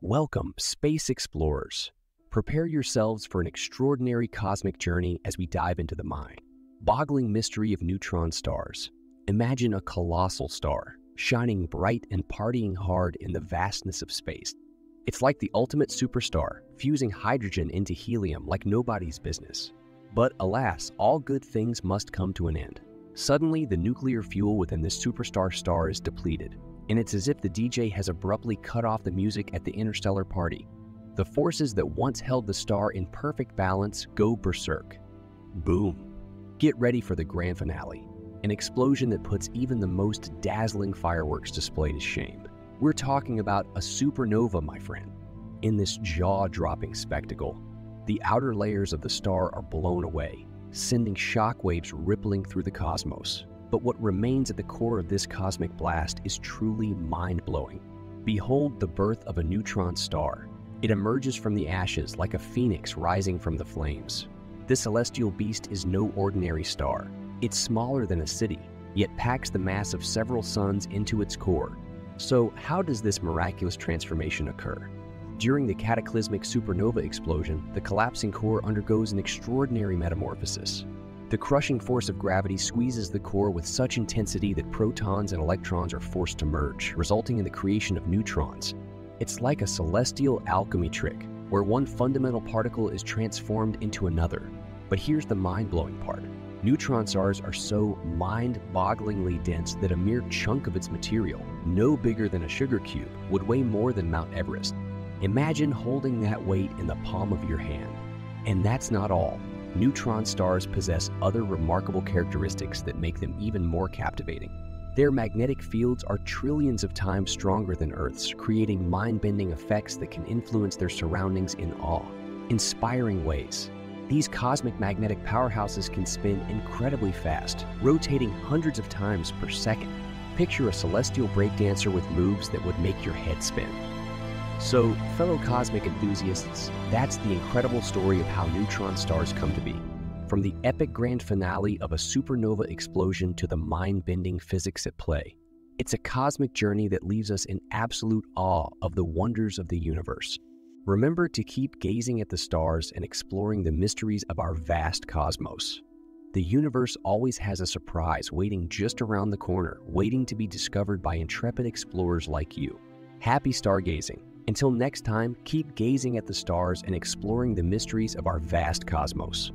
Welcome, space explorers. Prepare yourselves for an extraordinary cosmic journey as we dive into the mind boggling mystery of neutron stars. Imagine a colossal star, shining bright and partying hard in the vastness of space. It's like the ultimate superstar, fusing hydrogen into helium like nobody's business. But alas, all good things must come to an end. Suddenly, the nuclear fuel within this superstar star is depleted, and it's as if the DJ has abruptly cut off the music at the interstellar party. The forces that once held the star in perfect balance go berserk. Boom. Get ready for the grand finale, an explosion that puts even the most dazzling fireworks display to shame. We're talking about a supernova, my friend. In this jaw-dropping spectacle, the outer layers of the star are blown away, sending shockwaves rippling through the cosmos. But what remains at the core of this cosmic blast is truly mind-blowing. Behold the birth of a neutron star. It emerges from the ashes like a phoenix rising from the flames. This celestial beast is no ordinary star. It's smaller than a city, yet packs the mass of several suns into its core. So how does this miraculous transformation occur? During the cataclysmic supernova explosion, the collapsing core undergoes an extraordinary metamorphosis. The crushing force of gravity squeezes the core with such intensity that protons and electrons are forced to merge, resulting in the creation of neutrons. It's like a celestial alchemy trick, where one fundamental particle is transformed into another. But here's the mind-blowing part. Neutron stars are so mind-bogglingly dense that a mere chunk of its material, no bigger than a sugar cube, would weigh more than Mount Everest. Imagine holding that weight in the palm of your hand. And that's not all. Neutron stars possess other remarkable characteristics that make them even more captivating. Their magnetic fields are trillions of times stronger than Earth's, creating mind-bending effects that can influence their surroundings in awe, inspiring ways. These cosmic magnetic powerhouses can spin incredibly fast, rotating hundreds of times per second. Picture a celestial breakdancer with moves that would make your head spin. So, fellow cosmic enthusiasts, that's the incredible story of how neutron stars come to be. From the epic grand finale of a supernova explosion to the mind bending physics at play, it's a cosmic journey that leaves us in absolute awe of the wonders of the universe. Remember to keep gazing at the stars and exploring the mysteries of our vast cosmos. The universe always has a surprise waiting just around the corner, waiting to be discovered by intrepid explorers like you. Happy stargazing! Until next time, keep gazing at the stars and exploring the mysteries of our vast cosmos.